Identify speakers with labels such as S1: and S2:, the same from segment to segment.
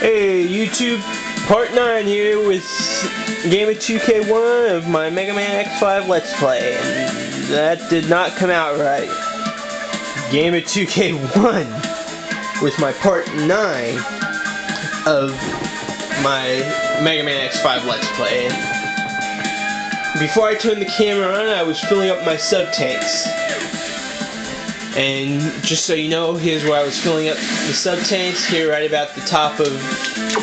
S1: Hey YouTube, part 9 here with Game of 2K1 of my Mega Man X5 Let's Play. That did not come out right. Game of 2K1 with my part 9 of my Mega Man X5 Let's Play. Before I turned the camera on, I was filling up my sub-tanks. And just so you know, here's where I was filling up the sub-tanks, here right about the top of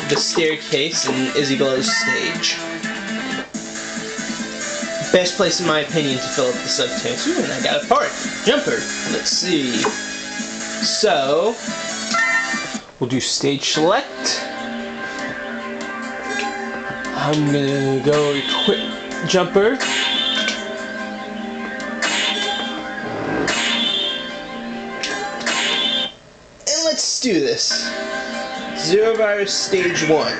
S1: the staircase in Izzy Glow's stage. Best place in my opinion to fill up the sub-tanks. Ooh, and I got a part. Jumper. Let's see. So, we'll do stage select. I'm gonna go equip jumper. Let's do this. Zero Virus Stage 1.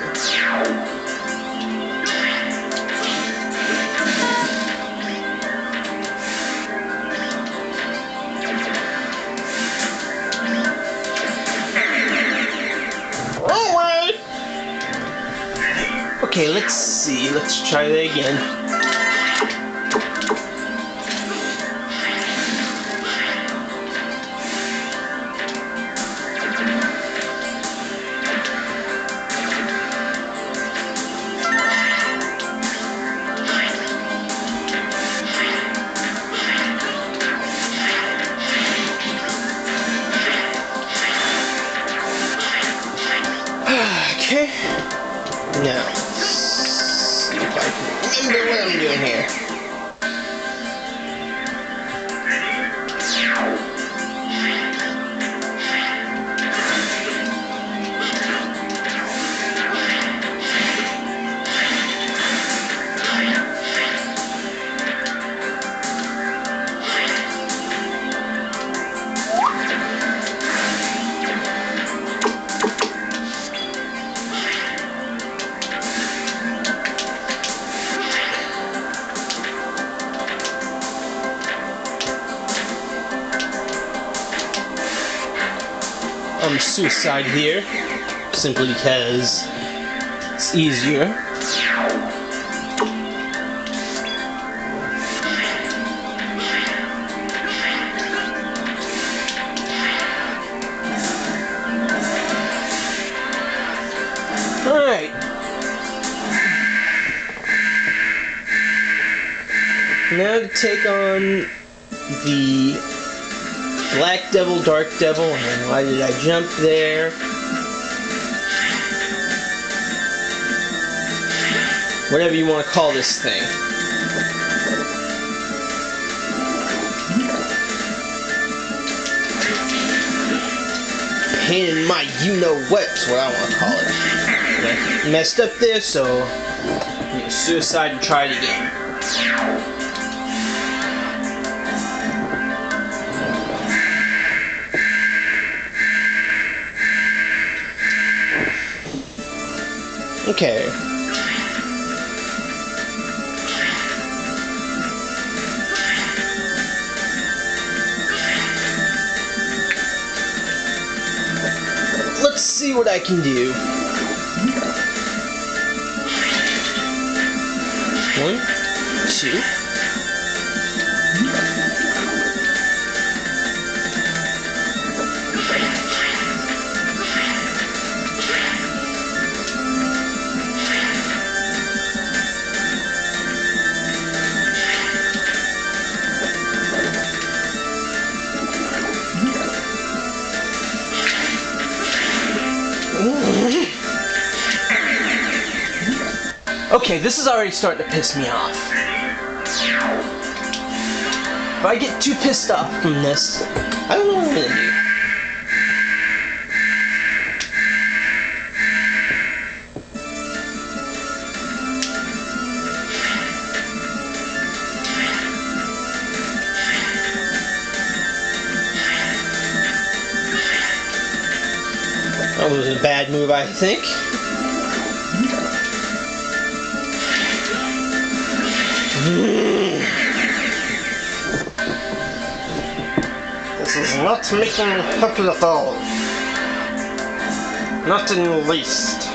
S1: Alright. Okay, let's see. Let's try that again. I'm suicide here, simply because it's easier. Alright. Now to take on the Black Devil, Dark Devil, and why did I jump there? Whatever you want to call this thing. Pain in my you-know-what's what I want to call it. I messed up there, so suicide and try it again. Okay. Let's see what I can do. One, two. Okay, this is already starting to piss me off. If I get too pissed off from this, I don't know what I'm gonna do. That was a bad move, I think. This is not making happy at all. Not in the least.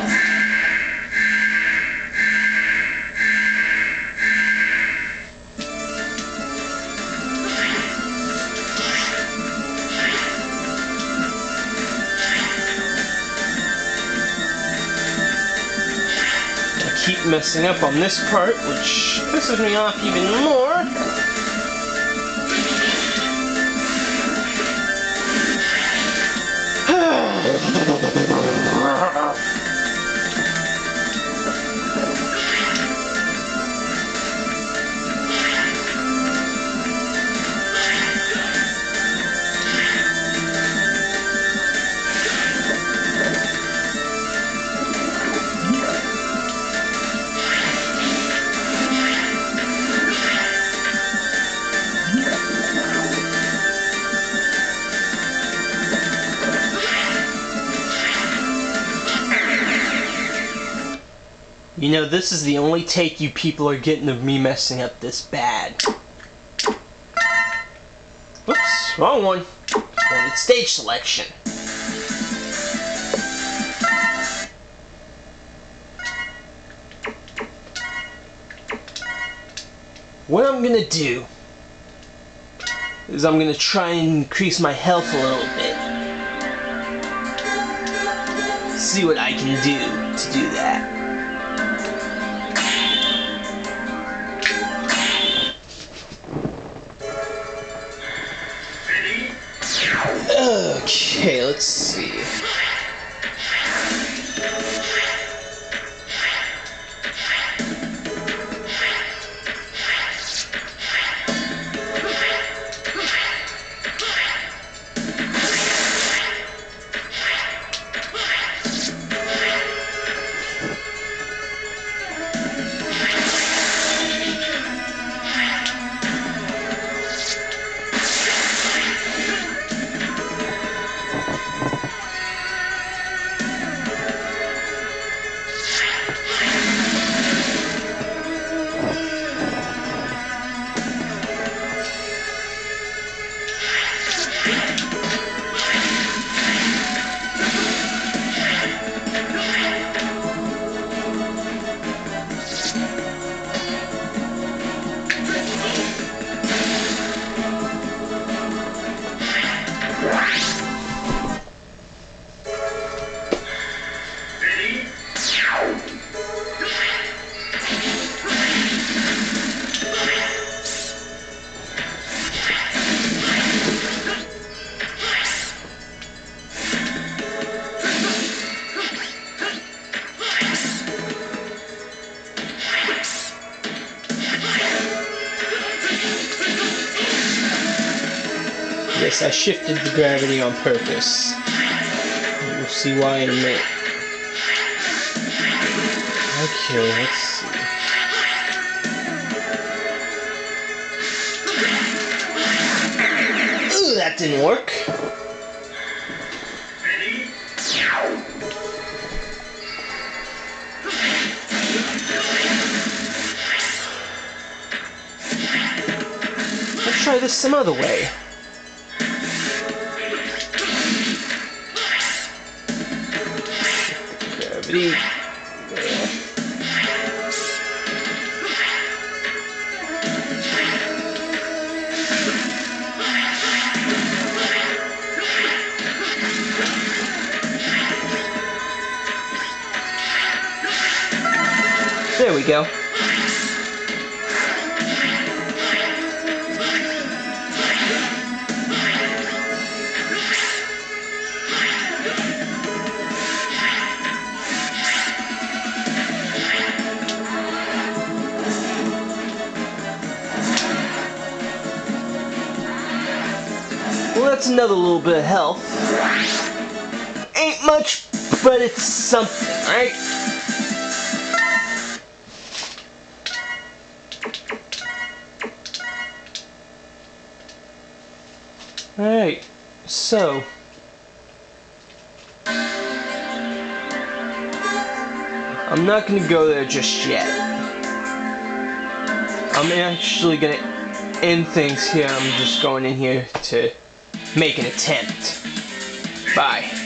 S1: Keep messing up on this part, which pisses me off even more. You know, this is the only take you people are getting of me messing up this bad. Whoops, wrong one. Wanted stage selection. What I'm gonna do is I'm gonna try and increase my health a little bit. See what I can do to do that. Yes, I shifted the gravity on purpose. You'll see why in a minute. Okay, let's see. Ooh, that didn't work. Let's try this some other way. There we go. That's another little bit of health. Ain't much, but it's something, right? Alright, so. I'm not gonna go there just yet. I'm actually gonna end things here. I'm just going in here to make an attempt. Bye.